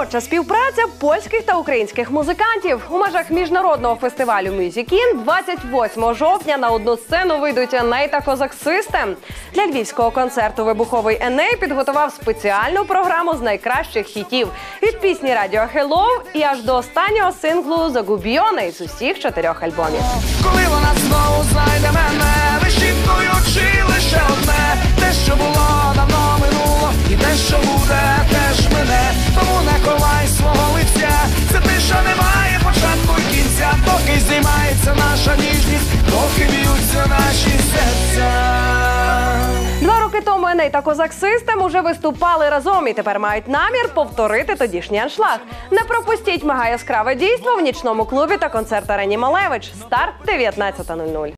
Творча співпраця польських та українських музикантів у межах міжнародного фестивалю Music In 28 жовтня на одну сцену вийдуть Еней та Kozak System. Для львівського концерту Вибуховий Еней підготував спеціальну програму з найкращих хітів від пісні Radio Hello і аж до останнього синглу Zagubiony з усіх чотирьох альбомів. Коли вона знову знайде Два Еней та Козак Систем уже виступали разом і тепер мають намір повторити тодішній аншлаг. Не пропустіть мега яскраве дійство в нічному клубі та концерт Арені Малевич. Старт 19.00.